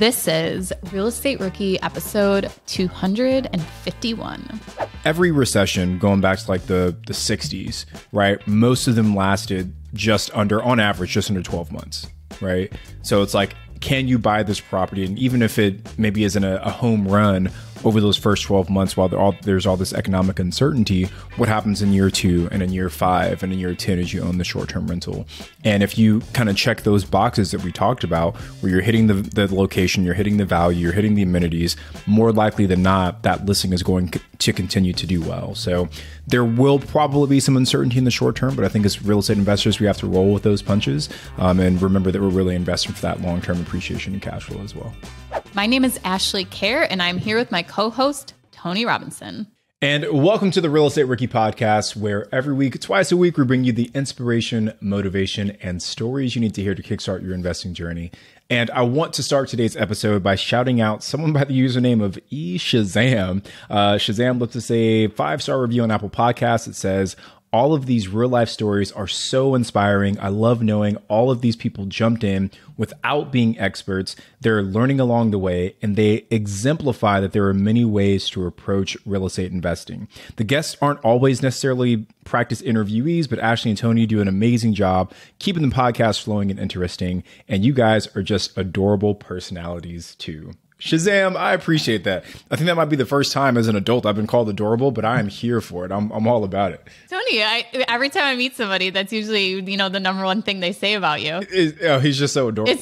This is Real Estate Rookie episode 251. Every recession, going back to like the, the 60s, right? Most of them lasted just under, on average, just under 12 months, right? So it's like, can you buy this property? And even if it maybe isn't a, a home run, over those first 12 months while all, there's all this economic uncertainty what happens in year two and in year five and in year 10 as you own the short-term rental and if you kind of check those boxes that we talked about where you're hitting the, the location you're hitting the value you're hitting the amenities more likely than not that listing is going to continue to do well so there will probably be some uncertainty in the short term but i think as real estate investors we have to roll with those punches um, and remember that we're really investing for that long-term appreciation and cash flow as well my name is Ashley Kerr, and I'm here with my co host, Tony Robinson. And welcome to the Real Estate Rookie Podcast, where every week, twice a week, we bring you the inspiration, motivation, and stories you need to hear to kickstart your investing journey. And I want to start today's episode by shouting out someone by the username of E Shazam. Uh, Shazam left us a five star review on Apple Podcasts. It says, all of these real life stories are so inspiring. I love knowing all of these people jumped in without being experts. They're learning along the way and they exemplify that there are many ways to approach real estate investing. The guests aren't always necessarily practice interviewees, but Ashley and Tony do an amazing job keeping the podcast flowing and interesting. And you guys are just adorable personalities too. Shazam, I appreciate that. I think that might be the first time as an adult I've been called adorable, but I am here for it. I'm, I'm all about it. Tony, I, every time I meet somebody, that's usually, you know, the number one thing they say about you. Oh, he's just so adorable.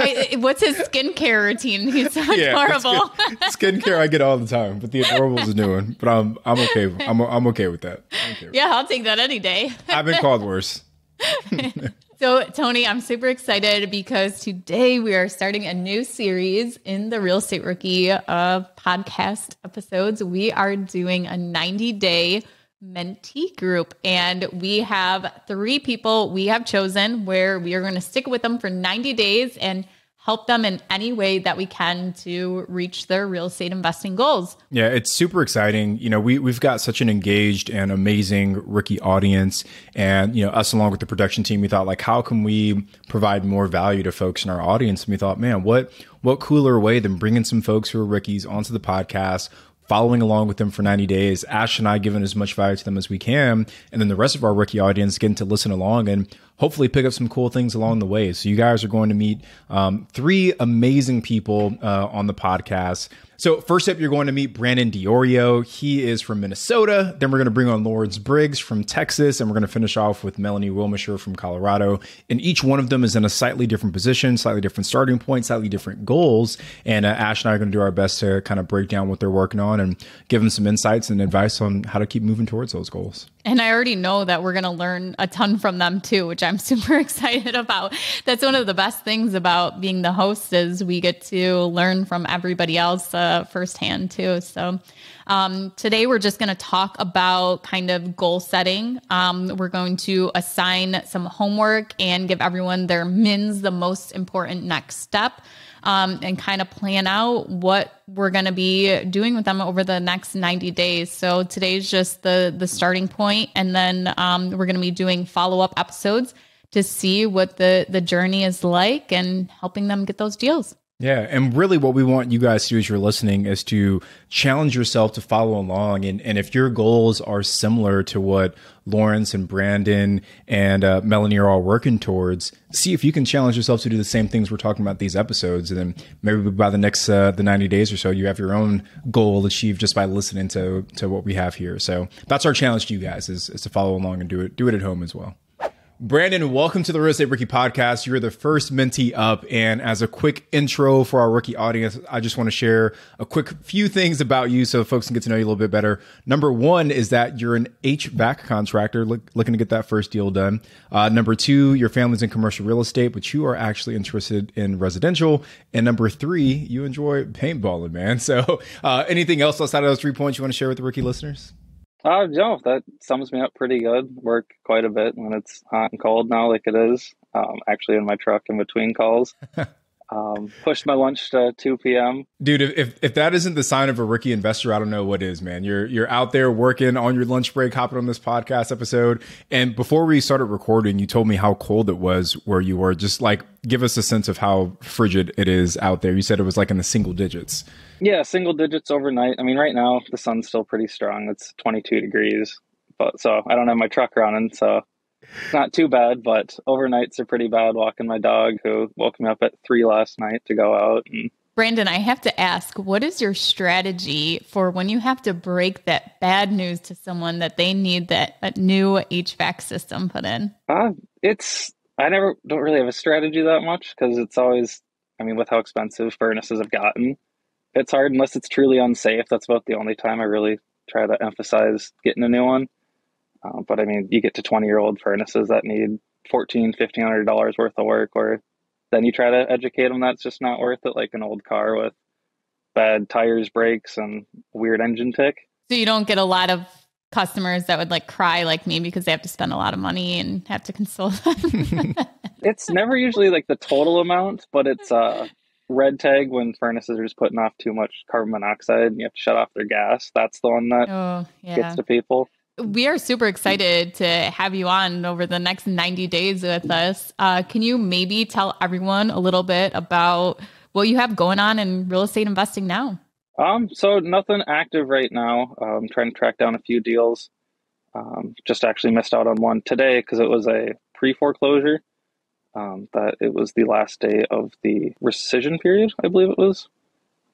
I, what's his skincare routine? He's so yeah, adorable. Skin, skincare I get all the time, but the adorable is a new one. But I'm, I'm okay. I'm, I'm okay with that. Okay with yeah, I'll take that any day. I've been called worse. So, Tony, I'm super excited because today we are starting a new series in the Real Estate Rookie uh, podcast episodes. We are doing a 90 day mentee group, and we have three people we have chosen where we are going to stick with them for 90 days and help them in any way that we can to reach their real estate investing goals. Yeah, it's super exciting. You know, we we've got such an engaged and amazing rookie audience and you know, us along with the production team, we thought like how can we provide more value to folks in our audience? And we thought, man, what what cooler way than bringing some folks who are rookies onto the podcast following along with them for 90 days, Ash and I giving as much value to them as we can, and then the rest of our rookie audience getting to listen along and hopefully pick up some cool things along the way. So you guys are going to meet um, three amazing people uh, on the podcast. So first up, you're going to meet Brandon Diorio. He is from Minnesota. Then we're going to bring on Lawrence Briggs from Texas, and we're going to finish off with Melanie Wilmisher from Colorado. And each one of them is in a slightly different position, slightly different starting point, slightly different goals. And uh, Ash and I are going to do our best to kind of break down what they're working on and give them some insights and advice on how to keep moving towards those goals. And I already know that we're going to learn a ton from them too, which I'm super excited about. That's one of the best things about being the host is we get to learn from everybody else uh, firsthand too. So um, today we're just going to talk about kind of goal setting. Um, we're going to assign some homework and give everyone their mins the most important next step um, and kind of plan out what we're going to be doing with them over the next 90 days. So today's just the the starting point, and then um, we're going to be doing follow up episodes to see what the the journey is like and helping them get those deals. Yeah. And really what we want you guys to do as you're listening is to challenge yourself to follow along. And, and if your goals are similar to what Lawrence and Brandon and uh, Melanie are all working towards, see if you can challenge yourself to do the same things we're talking about these episodes. And then maybe by the next, uh, the 90 days or so, you have your own goal achieved just by listening to, to what we have here. So that's our challenge to you guys is, is to follow along and do it, do it at home as well. Brandon, welcome to the Real Estate Rookie Podcast. You're the first mentee up. And as a quick intro for our rookie audience, I just want to share a quick few things about you so folks can get to know you a little bit better. Number one is that you're an HVAC contractor look, looking to get that first deal done. Uh, number two, your family's in commercial real estate, but you are actually interested in residential. And number three, you enjoy paintballing, man. So uh, anything else outside of those three points you want to share with the rookie listeners? Uh, no, that sums me up pretty good. Work quite a bit when it's hot and cold now, like it is. Um, actually, in my truck in between calls. Um, pushed my lunch to 2 p.m. Dude, if, if that isn't the sign of a rookie investor, I don't know what is, man. You're you're out there working on your lunch break, hopping on this podcast episode. And before we started recording, you told me how cold it was where you were. Just like give us a sense of how frigid it is out there. You said it was like in the single digits. Yeah, single digits overnight. I mean, right now the sun's still pretty strong. It's 22 degrees, but so I don't have my truck running, so it's not too bad, but overnights are pretty bad. Walking my dog, who woke me up at three last night to go out. And Brandon, I have to ask, what is your strategy for when you have to break that bad news to someone that they need that new HVAC system put in? Uh, it's I never don't really have a strategy that much because it's always, I mean, with how expensive furnaces have gotten, it's hard unless it's truly unsafe. That's about the only time I really try to emphasize getting a new one. Uh, but I mean, you get to 20 year old furnaces that need 14, 1500 dollars worth of work, or then you try to educate them that's just not worth it, like an old car with bad tires, brakes, and weird engine tick. So you don't get a lot of customers that would like cry like me because they have to spend a lot of money and have to console them. it's never usually like the total amount, but it's uh red tag when furnaces are just putting off too much carbon monoxide and you have to shut off their gas. That's the one that oh, yeah. gets to people. We are super excited to have you on over the next 90 days with us. Uh, can you maybe tell everyone a little bit about what you have going on in real estate investing now? Um, so nothing active right now. I'm um, trying to track down a few deals. Um, just actually missed out on one today because it was a pre foreclosure. Um, that it was the last day of the rescission period, I believe it was.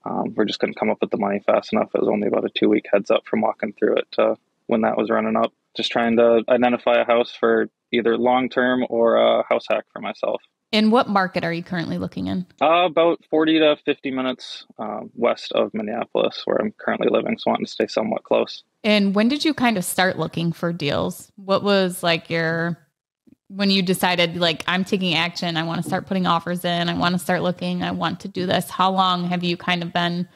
Um, we're just going to come up with the money fast enough. It was only about a two week heads up from walking through it to when that was running up. Just trying to identify a house for either long term or a house hack for myself. In what market are you currently looking in? Uh, about 40 to 50 minutes um, west of Minneapolis, where I'm currently living. So, I wanting to stay somewhat close. And when did you kind of start looking for deals? What was like your, when you decided, like, I'm taking action, I want to start putting offers in, I want to start looking, I want to do this? How long have you kind of been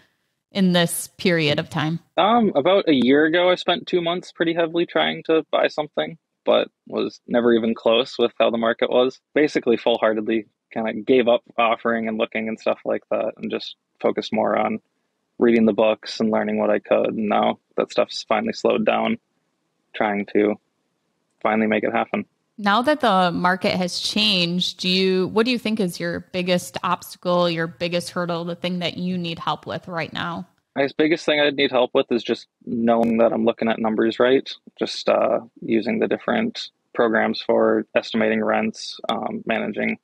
in this period of time? Um, about a year ago, I spent two months pretty heavily trying to buy something but was never even close with how the market was. Basically, full heartedly kind of gave up offering and looking and stuff like that and just focused more on reading the books and learning what I could. And now that stuff's finally slowed down, trying to finally make it happen. Now that the market has changed, do you what do you think is your biggest obstacle, your biggest hurdle, the thing that you need help with right now? Guess biggest thing I'd need help with is just knowing that I'm looking at numbers right. Just uh, using the different programs for estimating rents, um, managing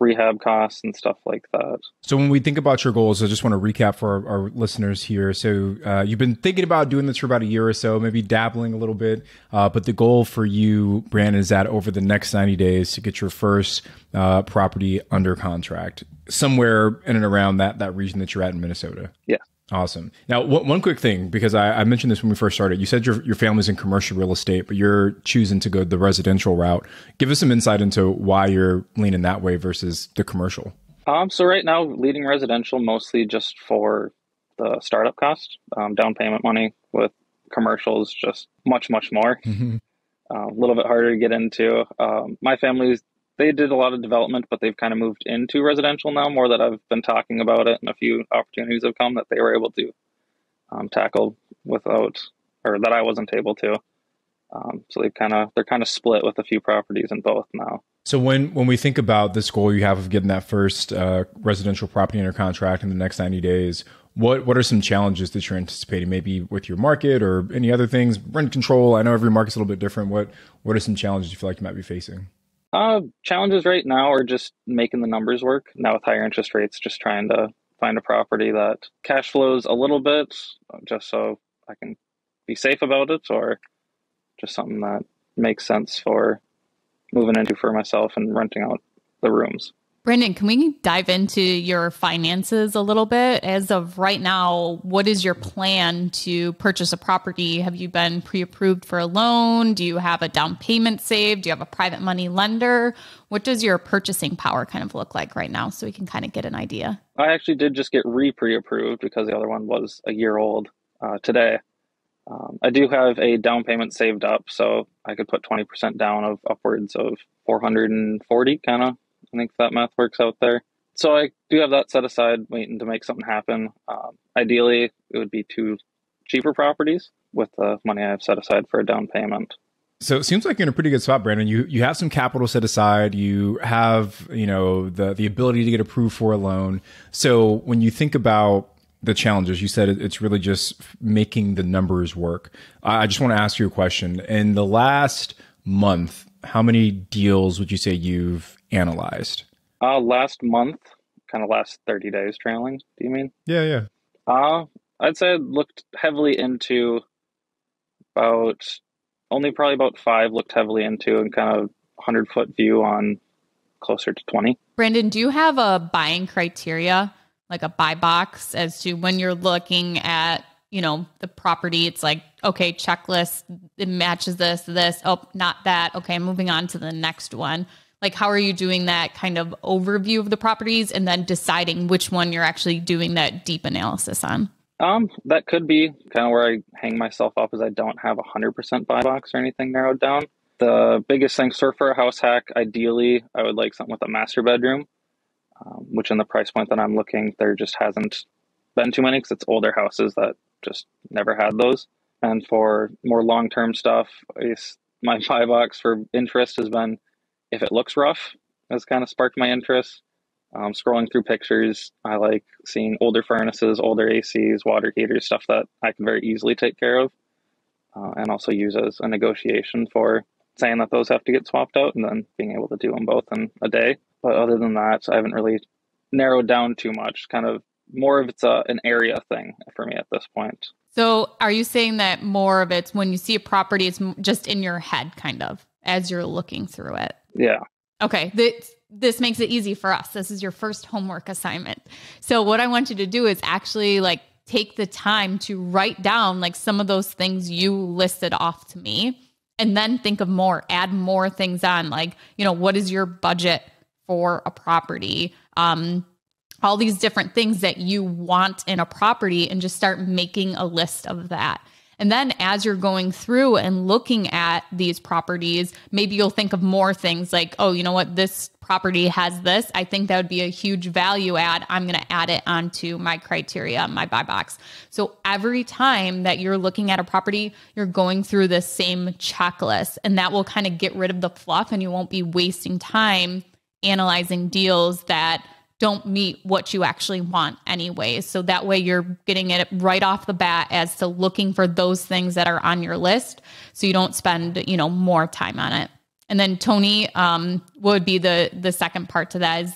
rehab costs and stuff like that. So when we think about your goals, I just want to recap for our, our listeners here. So uh, you've been thinking about doing this for about a year or so, maybe dabbling a little bit, uh, but the goal for you, Brandon, is that over the next 90 days to get your first uh, property under contract somewhere in and around that that region that you're at in Minnesota. Yeah. Awesome. Now, one quick thing, because I, I, mentioned this when we first started. You said your, your family's in commercial real estate, but you're choosing to go the residential route. Give us some insight into why you're leaning that way versus the commercial. Um, so right now, leading residential mostly just for the startup cost, um, down payment money. With commercials, just much much more. Mm-hmm. Uh, a little bit harder to get into. Um, my family's they did a lot of development, but they've kind of moved into residential now. More that I've been talking about it, and a few opportunities have come that they were able to um, tackle without, or that I wasn't able to. Um, so they kind of they're kind of split with a few properties in both now. So when when we think about this goal you have of getting that first uh, residential property under contract in the next ninety days, what what are some challenges that you're anticipating? Maybe with your market or any other things, rent control. I know every market's a little bit different. What what are some challenges you feel like you might be facing? Uh, challenges right now are just making the numbers work. Now with higher interest rates, just trying to find a property that cash flows a little bit, just so I can be safe about it, or just something that makes sense for moving into for myself and renting out the rooms. Brandon, can we dive into your finances a little bit? As of right now, what is your plan to purchase a property? Have you been pre approved for a loan? Do you have a down payment saved? Do you have a private money lender? What does your purchasing power kind of look like right now so we can kind of get an idea? I actually did just get re pre approved because the other one was a year old uh, today. Um, I do have a down payment saved up, so I could put 20% down of upwards of 440 kind of I think that math works out there. So I do have that set aside, waiting to make something happen. Um, ideally, it would be two cheaper properties with the money I have set aside for a down payment. So it seems like you're in a pretty good spot, Brandon. You you have some capital set aside. You have you know the the ability to get approved for a loan. So when you think about the challenges, you said it's really just making the numbers work. I just want to ask you a question. In the last month, how many deals would you say you've analyzed? Uh, last month, kind of last 30 days trailing, do you mean? Yeah, yeah. Uh, I'd say I looked heavily into about only probably about five looked heavily into and kind of 100 foot view on closer to 20. Brandon, do you have a buying criteria, like a buy box as to when you're looking at, you know, the property? It's like, okay, checklist, it matches this, this, oh, not that. Okay, moving on to the next one. Like, how are you doing that kind of overview of the properties and then deciding which one you're actually doing that deep analysis on? Um, that could be kind of where I hang myself up is I don't have a hundred percent buy box or anything narrowed down. The biggest thing, so for a house hack, ideally, I would like something with a master bedroom, um, which in the price point that I'm looking, there just hasn't been too many because it's older houses that just never had those. And for more long term stuff, my buy box for interest has been if it looks rough, has kind of sparked my interest. Um, scrolling through pictures, I like seeing older furnaces, older ACs, water heaters, stuff that I can very easily take care of, uh, and also use as a negotiation for saying that those have to get swapped out and then being able to do them both in a day. But other than that, I haven't really narrowed down too much. Kind of more of it's a, an area thing for me at this point. So, are you saying that more of it's when you see a property, it's just in your head, kind of as you're looking through it? Yeah. Okay. This, this makes it easy for us. This is your first homework assignment. So what I want you to do is actually like take the time to write down like some of those things you listed off to me and then think of more, add more things on like, you know, what is your budget for a property? Um all these different things that you want in a property and just start making a list of that. And then as you're going through and looking at these properties, maybe you'll think of more things like, oh, you know what, this property has this. I think that would be a huge value add. I'm going to add it onto my criteria, my buy box. So every time that you're looking at a property, you're going through the same checklist, and that will kind of get rid of the fluff and you won't be wasting time analyzing deals that don't meet what you actually want anyway. So that way you're getting it right off the bat as to looking for those things that are on your list so you don't spend, you know, more time on it. And then Tony, um, would be the the second part to that is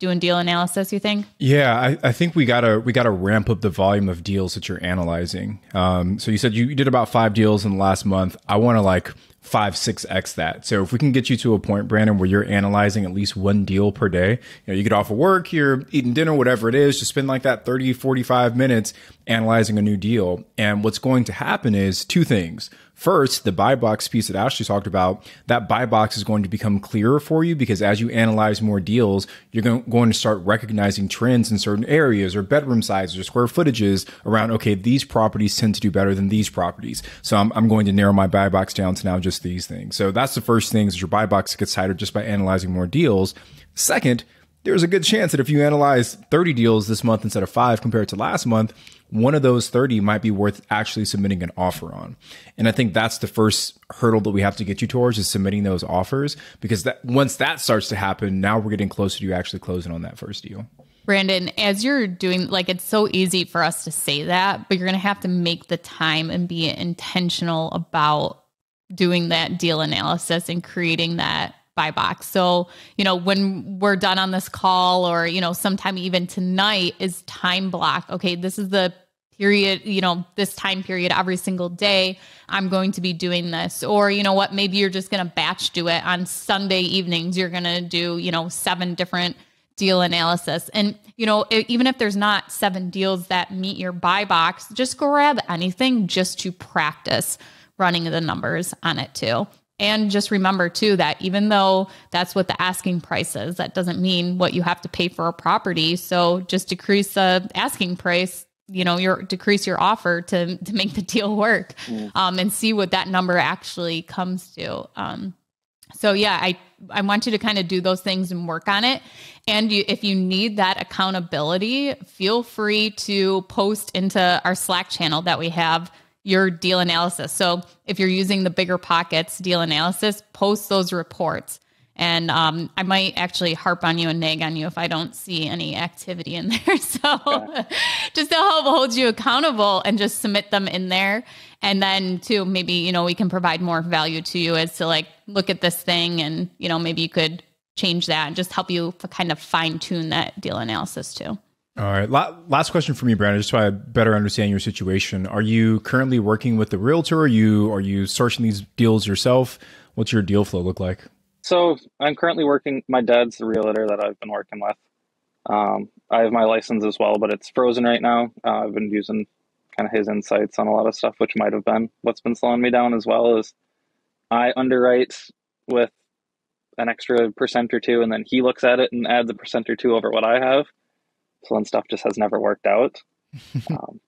doing deal analysis you think yeah I, I, think we gotta we gotta ramp up the volume of deals that you're analyzing um, so you said you did about five deals in the last month i want to like five, six X that. So if we can get you to a point, Brandon, where you're analyzing at least one deal per day, you know, you get off of work, you're eating dinner, whatever it is, just spend like that 30, 45 minutes analyzing a new deal. And what's going to happen is two things. First, the buy box piece that Ashley talked about, that buy box is going to become clearer for you because as you analyze more deals, you're going to start recognizing trends in certain areas or bedroom sizes or square footages around, okay, these properties tend to do better than these properties. So I'm, I'm going to narrow my buy box down to now just these things. So that's the first thing is your buy box gets tighter just by analyzing more deals. Second, there's a good chance that if you analyze 30 deals this month instead of five compared to last month, one of those 30 might be worth actually submitting an offer on. And I think that's the first hurdle that we have to get you towards is submitting those offers because that once that starts to happen, now we're getting closer to you actually closing on that first deal. Brandon, as you're doing, like, it's so easy for us to say that, but you're going to have to make the time and be intentional about doing that deal analysis and creating that buy box. So, you know, when we're done on this call or, you know, sometime even tonight is time block. Okay, this is the period, you know, this time period every single day, I'm going to be doing this. Or, you know what, maybe you're just going to batch do it on Sunday evenings. You're going to do, you know, seven different deal analysis. And, you know, even if there's not seven deals that meet your buy box, just grab anything just to practice running the numbers on it too. And just remember too that even though that's what the asking price is, that doesn't mean what you have to pay for a property. So just decrease the asking price, you know, your decrease your offer to to make the deal work, mm. um, and see what that number actually comes to. Um, So yeah, I I want you to kind of do those things and work on it. And you, if you need that accountability, feel free to post into our Slack channel that we have your deal analysis. So if you're using the BiggerPockets deal analysis, post those reports. And um, I might actually harp on you and nag on you if I don't see any activity in there. So just to help hold you accountable and just submit them in there. And then too, maybe, you know, we can provide more value to you as to like, look at this thing and, you know, maybe you could change that and just help you kind of fine tune that deal analysis too. All right. Last question for me, Brandon, just so I better understand your situation. Are you currently working with the realtor? Are you are you searching these deals yourself? What's your deal flow look like? So I'm currently working. My dad's the realtor that I've been working with. Um, I have my license as well, but it's frozen right now. Uh, I've been using kind of his insights on a lot of stuff, which might have been what's been slowing me down as well. Is I underwrite with an extra percent or two, and then he looks at it and adds a percent or two over what I have then stuff just has never worked out. um,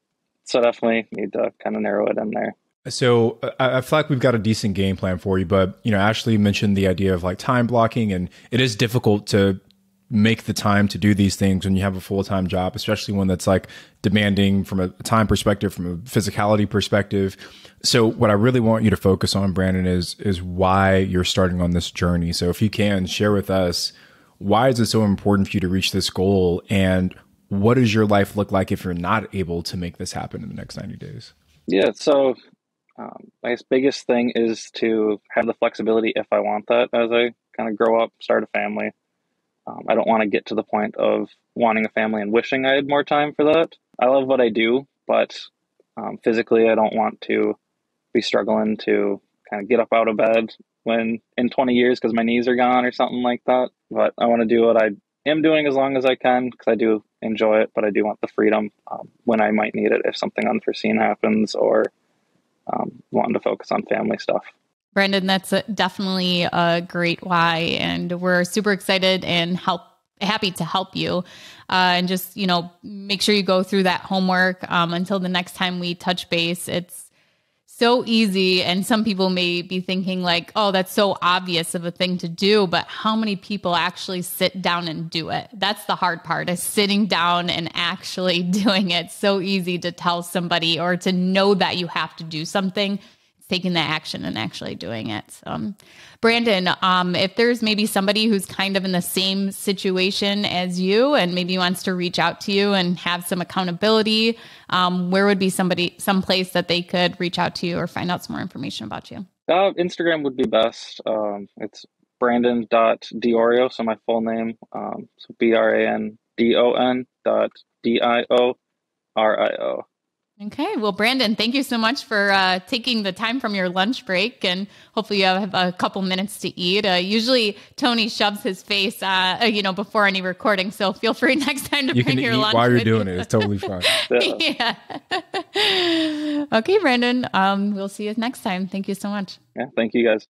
so definitely need to kind of narrow it in there. So I, I feel like we've got a decent game plan for you, but you know, Ashley mentioned the idea of like time blocking, and it is difficult to make the time to do these things when you have a full time job, especially one that's like demanding from a time perspective, from a physicality perspective. So what I really want you to focus on, Brandon, is is why you're starting on this journey. So if you can share with us why is it so important for you to reach this goal and what does your life look like if you're not able to make this happen in the next 90 days? Yeah, so um, guess biggest thing is to have the flexibility if I want that as I kind of grow up, start a family. Um, I don't want to get to the point of wanting a family and wishing I had more time for that. I love what I do, but um, physically, I don't want to be struggling to kind of get up out of bed when in 20 years because my knees are gone or something like that. But I want to do what I am doing as long as I can because I do enjoy it, but I do want the freedom um, when I might need it if something unforeseen happens or um, wanting to focus on family stuff. Brandon, that's a, definitely a great why, and we're super excited and help happy to help you. Uh, and just you know, make sure you go through that homework um, until the next time we touch base. It's so easy and some people may be thinking like oh that's so obvious of a thing to do but how many people actually sit down and do it? That's the hard part is sitting down and actually doing it. So easy to tell somebody or to know that you have to do something taking the action and actually doing it. So, um, Brandon, um, if there's maybe somebody who's kind of in the same situation as you and maybe wants to reach out to you and have some accountability, um, where would be somebody, some place that they could reach out to you or find out some more information about you? Uh, Instagram would be best. Um, it's brandon.diorio, so my full name, um, so B R A N D O N dot D I O R I O. Okay. Well, Brandon, thank you so much for uh, taking the time from your lunch break, and hopefully you have a couple minutes to eat. Uh, usually, Tony shoves his face, uh, you know, before any recording. So feel free next time to you bring your eat lunch. While you're doing you. it, it's totally fine. yeah. okay, Brandon. Um, we'll see you next time. Thank you so much. Yeah. Thank you, guys.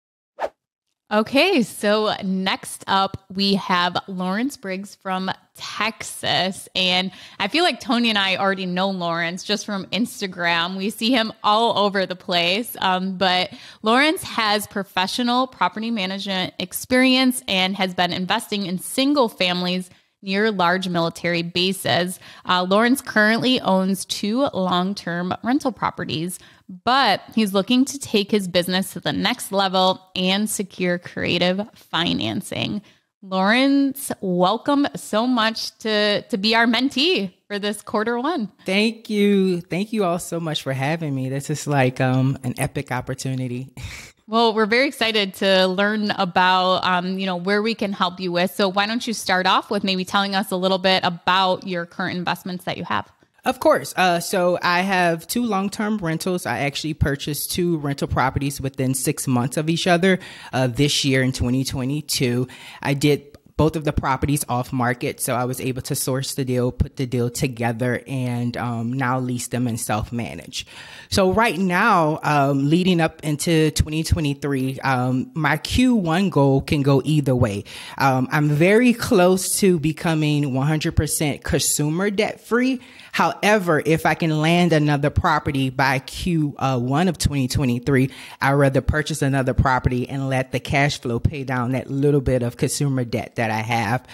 Okay, so next up we have Lawrence Briggs from Texas. And I feel like Tony and I already know Lawrence just from Instagram. We see him all over the place. Um, but Lawrence has professional property management experience and has been investing in single families near large military bases. Uh, Lawrence currently owns two long term rental properties, but he's looking to take his business to the next level and secure creative financing. Lawrence, welcome so much to to be our mentee for this quarter one. Thank you. Thank you all so much for having me. This is like um, an epic opportunity. Well, we're very excited to learn about, um, you know, where we can help you with. So why don't you start off with maybe telling us a little bit about your current investments that you have? Of course. Uh, so I have two long term rentals. I actually purchased two rental properties within six months of each other uh, this year in 2022. I did both of the properties off market. So I was able to source the deal, put the deal together, and um, now lease them and self manage. So right now, um, leading up into 2023, um, my Q1 goal can go either way. Um, I'm very close to becoming 100% consumer debt free. However, if I can land another property by Q1 uh, of 2023, I'd rather purchase another property and let the cash flow pay down that little bit of consumer debt that I have.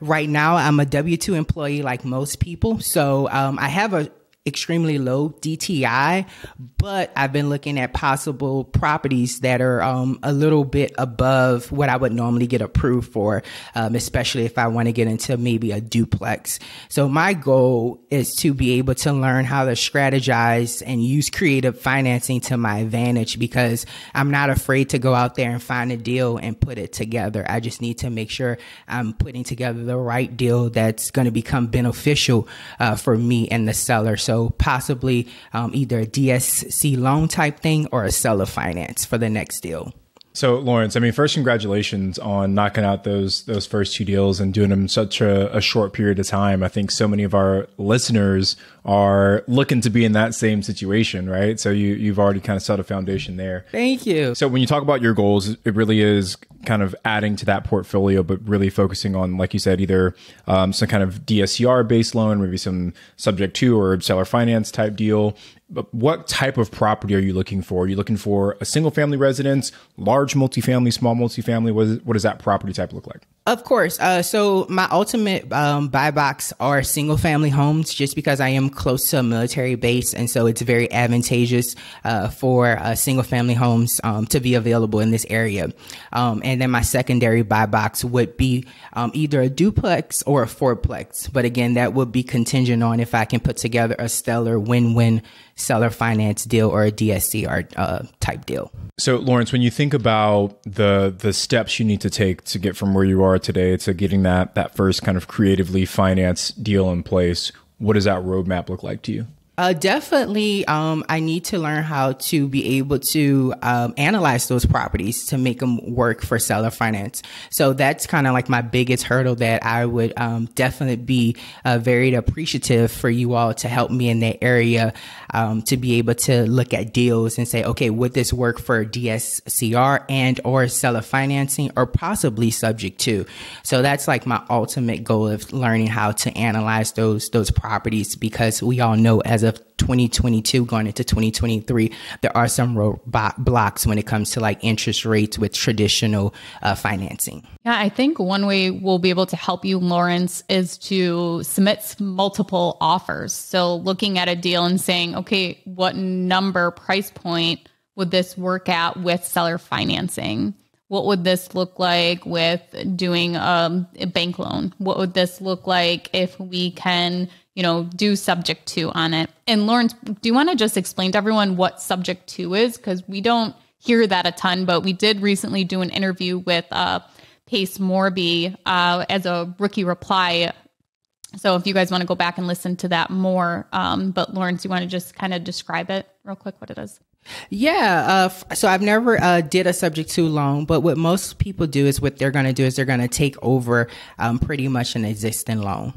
Right now, I'm a W 2 employee like most people. So um, I have a extremely low DTI, but I've been looking at possible properties that are um, a little bit above what I would normally get approved for, um, especially if I want to get into maybe a duplex. So my goal is to be able to learn how to strategize and use creative financing to my advantage because I'm not afraid to go out there and find a deal and put it together. I just need to make sure I'm putting together the right deal that's going to become beneficial uh, for me and the seller. So possibly um, either a DSC loan type thing or a seller finance for the next deal. So Lawrence, I mean, first, congratulations on knocking out those those first two deals and doing them such a, a, short period of time. I think so many of our listeners are looking to be in that same situation, right? So you you've already kind of set a foundation there. Thank you. So when you talk about your goals, it really is kind of adding to that portfolio, but really focusing on, like you said, either um, some kind of DSCR based loan, maybe some subject to or seller finance type deal, But what type of property are you looking for? Are you looking for a single family residence, large multifamily, small multifamily? What, is, what does that property type look like? Of course. Uh, so my ultimate um, buy box are single family homes, just because I am close to a military base, and so it's very advantageous uh, for uh, single family homes um, to be available in this area. Um, and then my secondary buy box would be um, either a duplex or a fourplex, but again, that would be contingent on if I can put together a stellar win-win seller finance deal or a DSCR uh, type deal. So, Lawrence, when you think about the the steps you need to take to get from where you are today to getting that that first kind of creatively financed deal in place, what does that roadmap look like to you? Uh, definitely, um, I need to learn how to be able to um, analyze those properties to make them work for seller finance. So that's kind of like my biggest hurdle that I would um, definitely be uh, very appreciative for you all to help me in that area um, to be able to look at deals and say, okay, would this work for DSCR and or seller financing or possibly subject to? So that's like my ultimate goal of learning how to analyze those those properties because we all know as a of 2022 going into 2023, there are some roadblocks when it comes to like interest rates with traditional uh, financing. Yeah, I think one way we'll be able to help you, Lawrence, is to submit multiple offers. So looking at a deal and saying, okay, what number price point would this work at with seller financing? What would this look like with doing um, a bank loan? What would this look like if we can you know, do subject to on it. And Lawrence, do you want to just explain to everyone what subject to is? Because we don't hear that a ton, but we did recently do an interview with uh, Pace Morby uh, as a rookie reply. So if you guys want to go back and listen to that more, um, but Lawrence, you want to just kind of describe it real quick, what it is? Yeah. Uh, so I've never uh, did a subject too long, but what most people do is what they're going to do is they're going to take over um, pretty much an existing loan.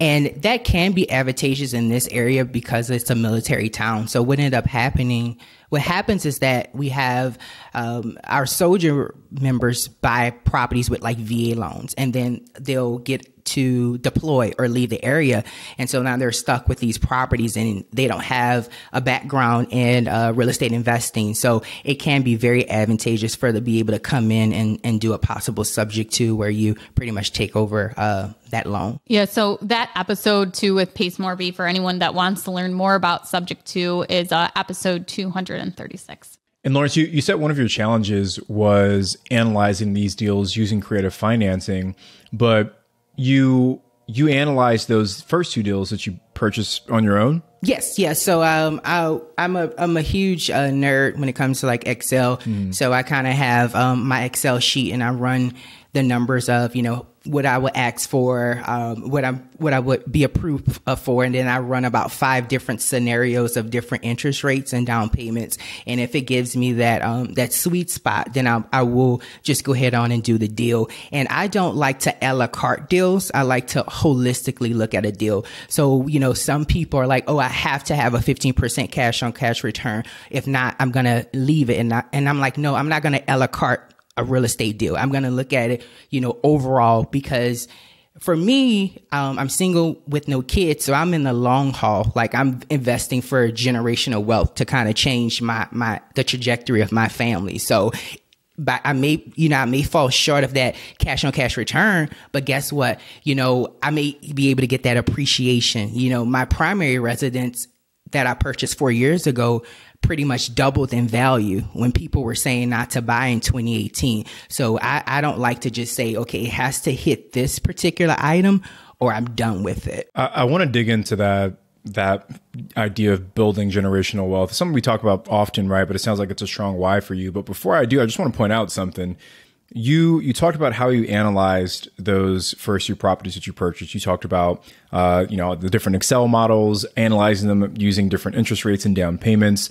And that can be advantageous in this area because it's a military town. So what ended up happening, what happens is that we have um, our soldier members buy properties with like VA loans, and then they'll get to deploy or leave the area. And so now they're stuck with these properties and they don't have a background in uh, real estate investing. So it can be very advantageous for them to be able to come in and, and do a possible subject to where you pretty much take over uh, that loan. Yeah. So that episode two with Pace Morby for anyone that wants to learn more about subject to is uh, episode 236. And Lawrence, you, you said one of your challenges was analyzing these deals using creative financing, but you you analyzed those first two deals that you purchased on your own. Yes, yes. So um, I, I'm a I'm a huge uh, nerd when it comes to like Excel. Mm. So I kind of have um, my Excel sheet and I run the numbers of you know what I would ask for, um, what I'm, what I would be approved for, and then I run about five different scenarios of different interest rates and down payments. And if it gives me that um, that sweet spot, then I, I will just go ahead on and do the deal. And I don't like to a la carte deals. I like to holistically look at a deal. So you know, some people are like, "Oh, I have to have a 15% cash on cash return. If not, I'm gonna leave it." And I, and I'm like, "No, I'm not gonna a la carte." A real estate deal. I'm going to look at it, you know, overall because for me, um, I'm single with no kids, so I'm in the long haul. Like I'm investing for generational wealth to kind of change my my the trajectory of my family. So but I may, you know, I may fall short of that cash on cash return, but guess what? You know, I may be able to get that appreciation. You know, my primary residence that I purchased four years ago, pretty much doubled in value when people were saying not to buy in 2018. So I, I don't like to just say, okay, it has to hit this particular item or I'm done with it. I, I want to dig into that that idea of building generational wealth. Something we talk about often, right? But it sounds like it's a strong why for you. But before I do, I just want to point out something. You you talked about how you analyzed those first few properties that you purchased. You talked about uh, you know the different Excel models, analyzing them using different interest rates and down payments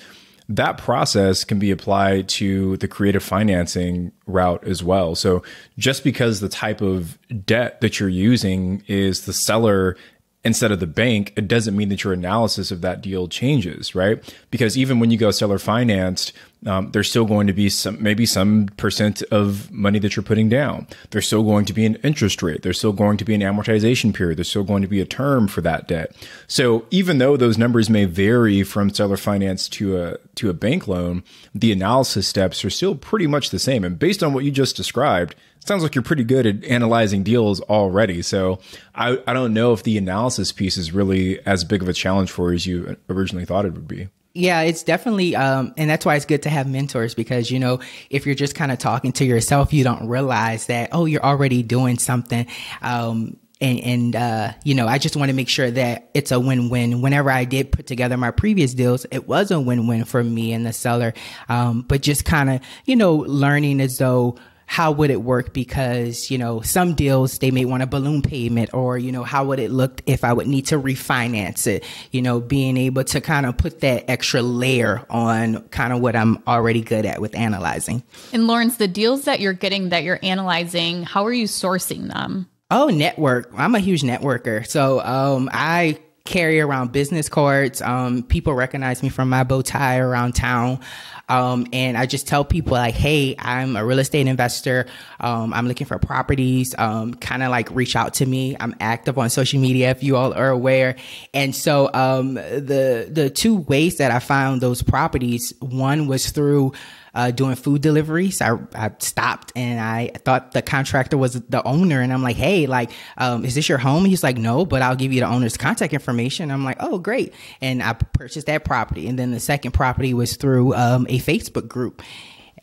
that process can be applied to the creative financing route as well. So just because the type of debt that you're using is the seller instead of the bank, it doesn't mean that your analysis of that deal changes, right? Because even when you go seller financed, um, there's still going to be some, maybe some percent of money that you're putting down. There's still going to be an interest rate. There's still going to be an amortization period. There's still going to be a term for that debt. So even though those numbers may vary from seller finance to a, to a bank loan, the analysis steps are still pretty much the same. And based on what you just described, sounds like you're pretty good at analyzing deals already. So I, I don't know if the analysis piece is really as big of a challenge for you as you originally thought it would be. Yeah, it's definitely, um, and that's why it's good to have mentors because, you know, if you're just kind of talking to yourself, you don't realize that, oh, you're already doing something. Um, and, and, uh, you know, I just want to make sure that it's a win-win. Whenever I did put together my previous deals, it was a win-win for me and the seller. Um, but just kind of, you know, learning as though, how would it work? Because, you know, some deals, they may want a balloon payment or, you know, how would it look if I would need to refinance it? You know, being able to kind of put that extra layer on kind of what I'm already good at with analyzing. And Lawrence, the deals that you're getting that you're analyzing, how are you sourcing them? Oh, network. I'm a huge networker. So, um, I carry around business cards. Um, people recognize me from my bow tie around town. Um, and I just tell people like, Hey, I'm a real estate investor. Um, I'm looking for properties. Um, kind of like reach out to me. I'm active on social media if you all are aware. And so, um, the, the two ways that I found those properties, one was through, uh, doing food deliveries. I, I stopped and I thought the contractor was the owner. And I'm like, hey, like, um, is this your home? He's like, no, but I'll give you the owner's contact information. I'm like, oh, great. And I purchased that property. And then the second property was through um, a Facebook group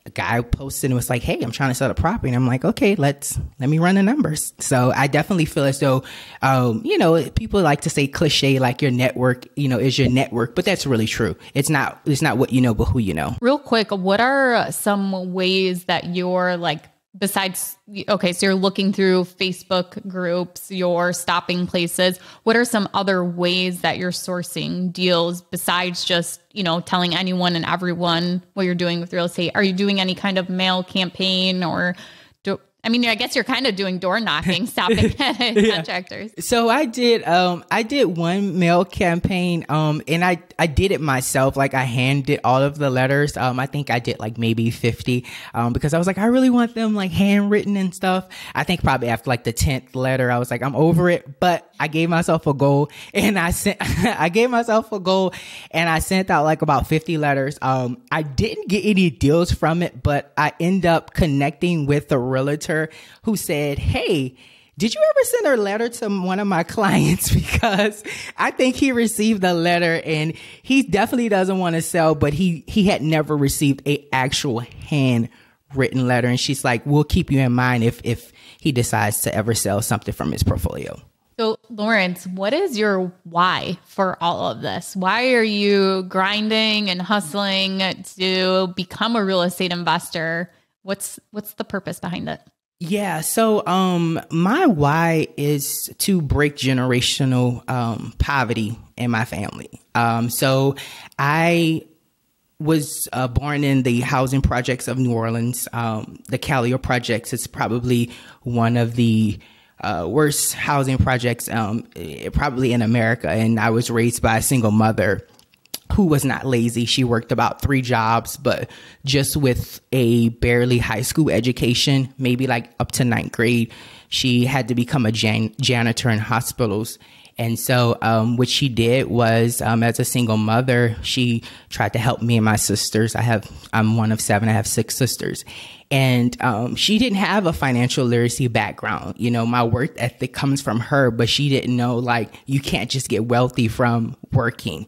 a guy posted and was like, Hey, I'm trying to sell a property. And I'm like, okay, let's, let me run the numbers. So I definitely feel as though, um, you know, people like to say cliche, like your network, you know, is your network, but that's really true. It's not, it's not what you know, but who you know. Real quick, what are some ways that you're like besides okay so you're looking through facebook groups you're stopping places. What are some other ways that you're sourcing deals besides just you know telling anyone and everyone what you're doing with real estate? Are you doing any kind of mail campaign or I mean, I guess you're kind of doing door knocking, stopping yeah. contractors. So I did, um, I did one mail campaign, um, and I, I did it myself. Like I handed all of the letters. Um, I think I did like maybe 50, um, because I was like, I really want them like handwritten and stuff. I think probably after like the 10th letter, I was like, I'm over it, but I gave myself a goal and I sent, I gave myself a goal and I sent out like about 50 letters. Um, I didn't get any deals from it, but I end up connecting with a realtor who said, Hey, did you ever send a letter to one of my clients? Because I think he received a letter and he definitely doesn't want to sell, but he, he had never received a actual handwritten letter. And she's like, we'll keep you in mind if, if he decides to ever sell something from his portfolio. So, Lawrence, what is your why for all of this? Why are you grinding and hustling to become a real estate investor? What's what's the purpose behind it? Yeah, so um my why is to break generational um poverty in my family. Um so I was uh, born in the housing projects of New Orleans. Um, the Calliope projects is probably one of the uh, worst housing projects um, probably in America. And I was raised by a single mother who was not lazy. She worked about three jobs, but just with a barely high school education, maybe like up to ninth grade, she had to become a jan- janitor in hospitals. And so, um, what she did was, um, as a single mother, she tried to help me and my sisters. I have, I'm one of seven. I have six sisters, and um, she didn't have a financial literacy background. You know, my work ethic comes from her, but she didn't know like you can't just get wealthy from working.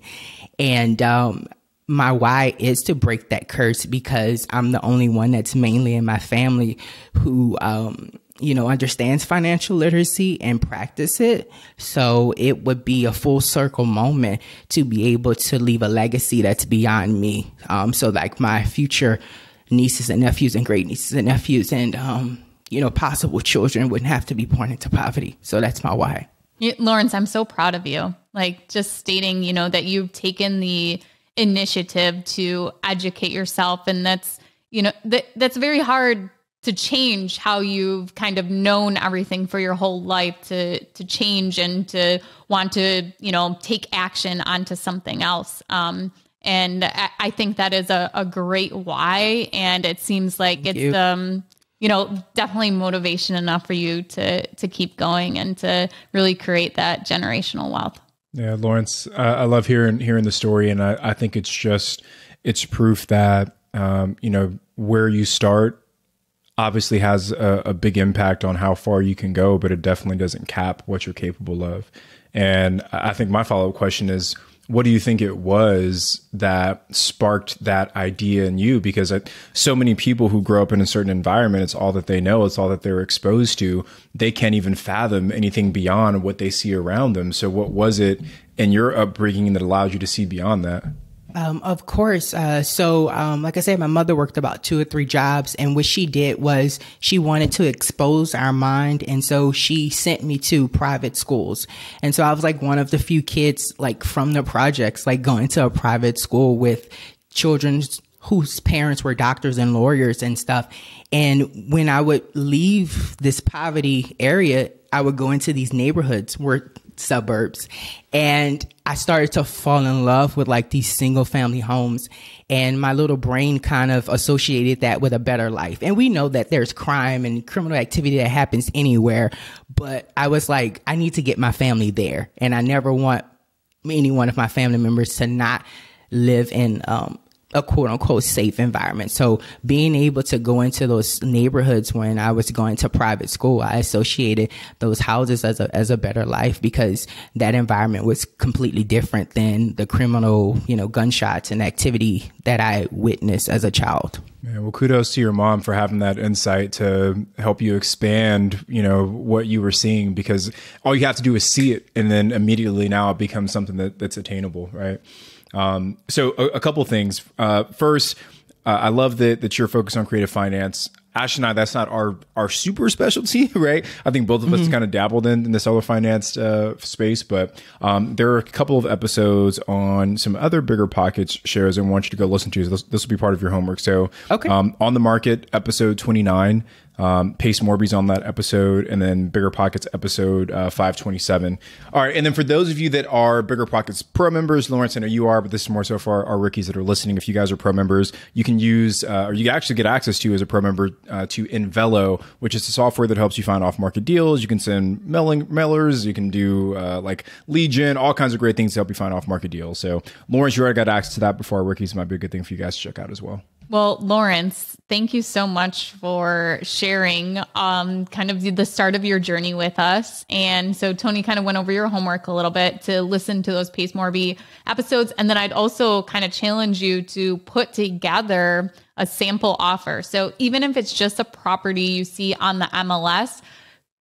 And um, my why is to break that curse because I'm the only one that's mainly in my family who, um, you know, understands financial literacy and practice it. So it would be a full circle moment to be able to leave a legacy that's beyond me. Um, so like my future nieces and nephews and great nieces and nephews and, um, you know, possible children wouldn't have to be born into poverty. So that's my why. Lawrence, I'm so proud of you. Like just stating, you know, that you've taken the initiative to educate yourself and that's, you know, that that's very hard to change how you've kind of known everything for your whole life to to change and to want to, you know, take action onto something else. Um and I, I think that is a, a great why. And it seems like Thank it's you. um you know, definitely motivation enough for you to to keep going and to really create that generational wealth. Yeah, Lawrence, uh, I love hearing hearing the story, and I, I think it's just it's proof that um, you know where you start obviously has a, a, big impact on how far you can go, but it definitely doesn't cap what you're capable of. And I think my follow up question is what do you think it was that sparked that idea in you? Because uh, so many people who grow up in a certain environment, it's all that they know, it's all that they're exposed to. They can't even fathom anything beyond what they see around them. So, what was it in your upbringing that allowed you to see beyond that? Um, of course. Uh, so, um, like I said, my mother worked about two or three jobs, and what she did was she wanted to expose our mind, and so she sent me to private schools. And so I was like one of the few kids, like from the projects, like going to a private school with children whose parents were doctors and lawyers and stuff. And when I would leave this poverty area, I would go into these neighborhoods where suburbs. And I started to fall in love with like these single family homes. And my little brain kind of associated that with a better life. And we know that there's crime and criminal activity that happens anywhere. But I was like, I need to get my family there. And I never want any one of my family members to not live in um, a quote unquote safe environment. So being able to go into those neighborhoods when I was going to private school, I associated those houses as a as a better life because that environment was completely different than the criminal, you know, gunshots and activity that I witnessed as a child. Yeah, well, kudos to your mom for having that insight to help you expand, you know, what you were seeing because all you have to do is see it and then immediately now it becomes something that, that's attainable, right? Um, so a, a, couple things. Uh, first, uh, I love that that you're focused on creative finance. Ash and I, that's not our our super specialty, right? I think both of us mm-hmm. kind of dabbled in, in the seller finance uh, space, but um, there are a couple of episodes on some other BiggerPockets shares I want you to go listen to. This, this will be part of your homework. So, okay. um, on the market, episode 29, um, Pace Morby's on that episode, and then BiggerPockets episode uh, 527. All right, and then for those of you that are BiggerPockets Pro members, Lawrence, I know you are, but this is more so for our, rookies that are listening. If you guys are Pro members, you can use, uh, or you actually get access to as a Pro member uh, to Invelo, which is the software that helps you find off market deals. You can send mailing mailers, you can do uh, like lead gen, all kinds of great things to help you find off market deals. So, Lawrence, you already got access to that before our rookies. It might be a good thing for you guys to check out as well. Well, Lawrence, thank you so much for sharing um, kind of the start of your journey with us. And so Tony kind of went over your homework a little bit to listen to those Pace Morby episodes. And then I'd also kind of challenge you to put together a sample offer. So even if it's just a property you see on the MLS,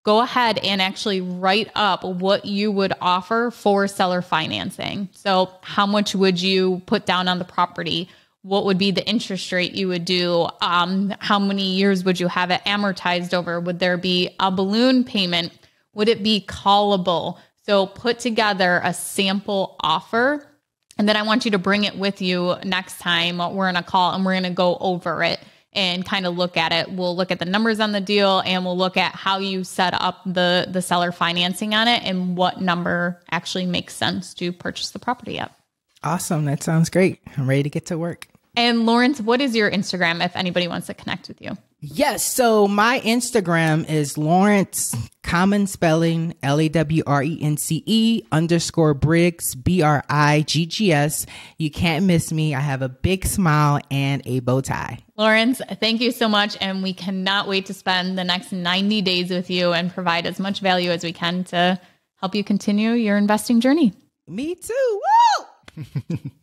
go ahead and actually write up what you would offer for seller financing. So how much would you put down on the property? What would be the interest rate you would do? Um, how many years would you have it amortized over? Would there be a balloon payment? Would it be callable? So put together a sample offer. And then I want you to bring it with you next time we're in a call and we're going to go over it and kind of look at it. We'll look at the numbers on the deal and we'll look at how you set up the the seller financing on it and what number actually makes sense to purchase the property at. Awesome. That sounds great. I'm ready to get to work. And Lawrence, what is your Instagram if anybody wants to connect with you? Yes. So my Instagram is Lawrence, common spelling, L A W R E N C E underscore Briggs, B R I G G S. You can't miss me. I have a big smile and a bow tie. Lawrence, thank you so much. And we cannot wait to spend the next 90 days with you and provide as much value as we can to help you continue your investing journey. Me too. Woo!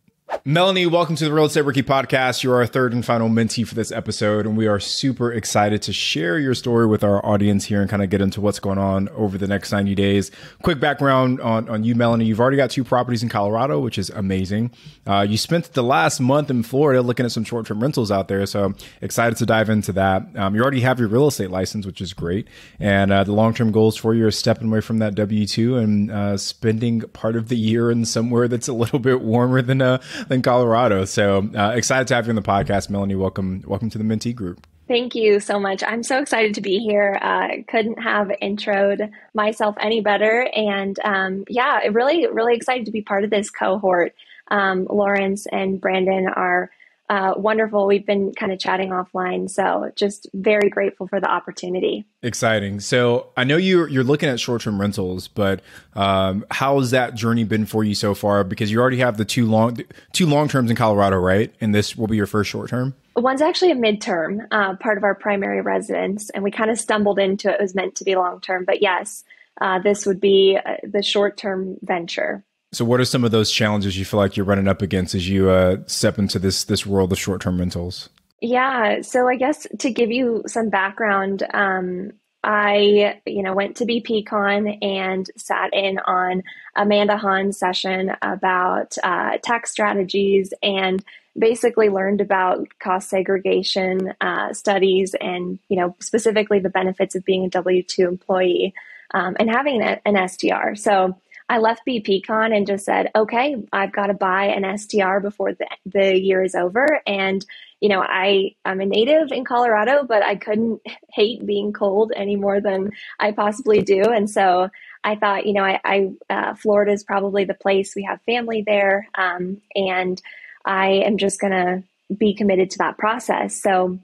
Melanie, welcome to the Real Estate Rookie Podcast. You're our third and final mentee for this episode, and we are super excited to share your story with our audience here and kind of get into what's going on over the next 90 days. Quick background on, on you, Melanie. You've already got two properties in Colorado, which is amazing. Uh, you spent the last month in Florida looking at some short term rentals out there, so excited to dive into that. Um, you already have your real estate license, which is great. And uh, the long term goals for you are stepping away from that W 2 and uh, spending part of the year in somewhere that's a little bit warmer than, uh, than Colorado. So uh, excited to have you on the podcast, Melanie. Welcome, welcome to the Mentee Group. Thank you so much. I'm so excited to be here. Uh, couldn't have introed myself any better, and um, yeah, really, really excited to be part of this cohort. Um, Lawrence and Brandon are uh, wonderful. We've been kind of chatting offline, so just very grateful for the opportunity. Exciting. So I know you're you're looking at short term rentals, but um, how has that journey been for you so far? Because you already have the two long two long terms in Colorado, right? And this will be your first short term. One's actually a midterm, uh, part of our primary residence, and we kind of stumbled into it. It was meant to be long term, but yes, uh, this would be uh, the short term venture. So, what are some of those challenges you feel like you're running up against as you uh, step into this this world of short term rentals? Yeah, so I guess to give you some background, um, I you know went to BPCon and sat in on Amanda Han's session about uh, tax strategies and basically learned about cost segregation uh, studies and you know specifically the benefits of being a W two employee um, and having an, an STR. So I left BPCon and just said, okay, I've got to buy an STR before the, the year is over. And, you know, I, I'm a native in Colorado, but I couldn't hate being cold any more than I possibly do. And so I thought, you know, I, I uh, Florida is probably the place. We have family there. Um, and I am just going to be committed to that process. So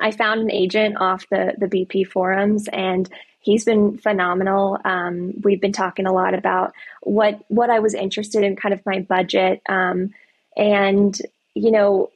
I found an agent off the, the BP forums and he's been phenomenal. Um, we've been talking a lot about what what I was interested in, kind of my budget, um, and you know,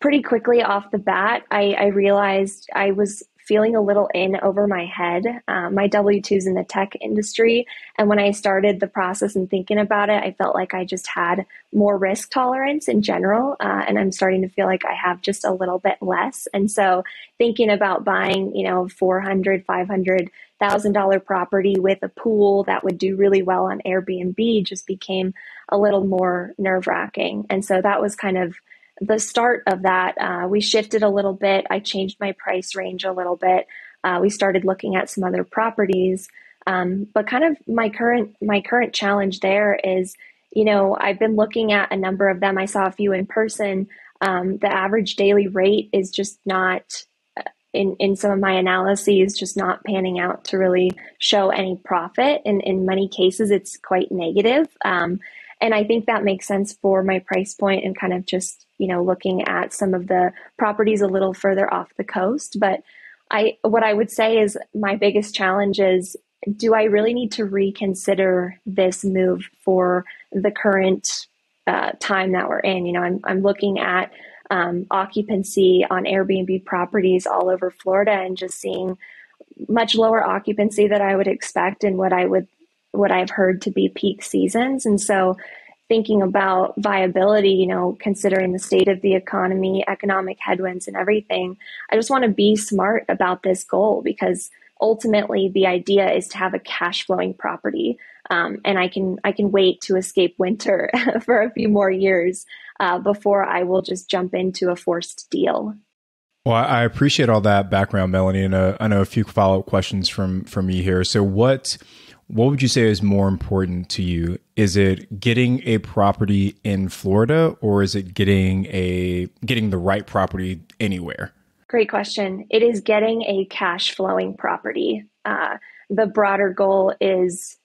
pretty quickly off the bat, I, I realized I was feeling a little in over my head. Um, my W 2's in the tech industry. And when I started the process and thinking about it, I felt like I just had more risk tolerance in general. Uh, and I'm starting to feel like I have just a little bit less. And so thinking about buying, you know, 400, 500, thousand dollar property with a pool that would do really well on Airbnb just became a little more nerve wracking. And so that was kind of the start of that, uh, we shifted a little bit. I changed my price range a little bit. Uh, we started looking at some other properties, um, but kind of my current my current challenge there is, you know, I've been looking at a number of them. I saw a few in person. Um, the average daily rate is just not uh, in, in some of my analyses just not panning out to really show any profit and in many cases it's quite negative um, and I think that makes sense for my price point and kind of just, you know, looking at some of the properties a little further off the coast. But I, what I would say is my biggest challenge is do I really need to reconsider this move for the current uh, time that we're in? You know, I'm, I'm looking at um, occupancy on Airbnb properties all over Florida and just seeing much lower occupancy that I would expect and what I would what I've heard to be peak seasons. And so thinking about viability, you know, considering the state of the economy, economic headwinds, and everything, I just want to be smart about this goal because ultimately the idea is to have a cash flowing property. um, and I can I can wait to escape winter for a few more years uh, before I will just jump into a forced deal. Well, I appreciate all that background, Melanie, and uh, I know a few follow up questions from from me here. So, what what would you say is more important to you? Is it getting a property in Florida, or is it getting a getting the right property anywhere? Great question. It is getting a cash flowing property. Uh, the broader goal is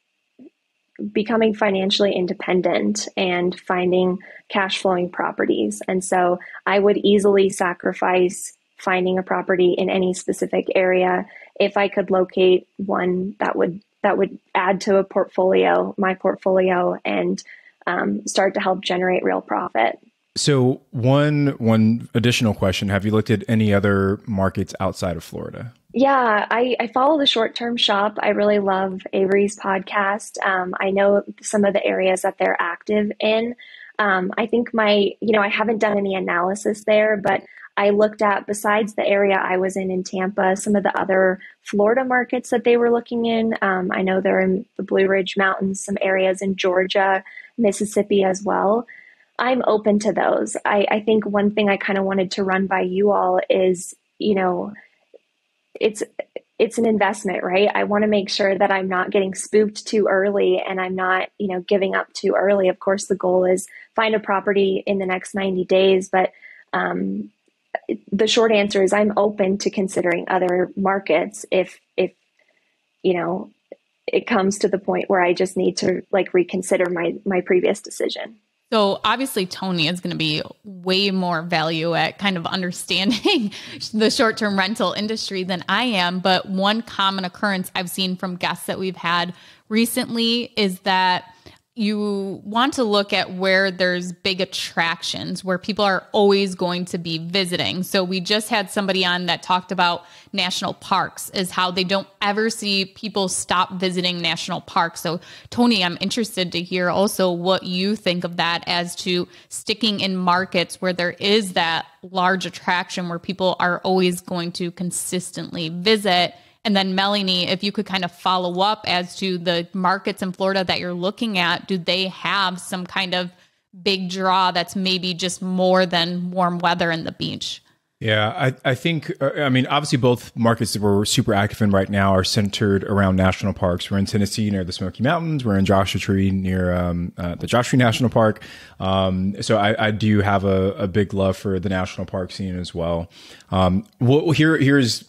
becoming financially independent and finding cash flowing properties. And so I would easily sacrifice finding a property in any specific area if I could locate one that would that would add to a portfolio, my portfolio, and um, start to help generate real profit. So one one additional question: Have you looked at any other markets outside of Florida? Yeah, I, I follow the short term shop. I really love Avery's podcast. Um, I know some of the areas that they're active in. Um, I think my, you know, I haven't done any analysis there, but I looked at, besides the area I was in in Tampa, some of the other Florida markets that they were looking in. Um, I know they're in the Blue Ridge Mountains, some areas in Georgia, Mississippi as well. I'm open to those. I, I think one thing I kind of wanted to run by you all is, you know, it's it's an investment, right? I want to make sure that I'm not getting spooked too early and I'm not, you know, giving up too early. Of course, the goal is find a property in the next 90 days, but um, the short answer is I'm open to considering other markets if if you know it comes to the point where I just need to like reconsider my my previous decision. So obviously Tony is going to be way more value at kind of understanding the short-term rental industry than I am, but one common occurrence I've seen from guests that we've had recently is that you want to look at where there's big attractions where people are always going to be visiting. So we just had somebody on that talked about national parks is how they don't ever see people stop visiting national parks. So Tony, I'm interested to hear also what you think of that as to sticking in markets where there is that large attraction where people are always going to consistently visit and then Melanie, if you could kind of follow up as to the markets in Florida that you're looking at, do they have some kind of big draw that's maybe just more than warm weather and the beach? Yeah, I, I think, uh, I mean, obviously, both markets that we're super active in right now are centered around national parks. We're in Tennessee near the Smoky Mountains. We're in Joshua Tree near um, uh, the Joshua Tree National Park. Um, so I, I, do have a, a, big love for the national park scene as well. Um, well, here, here's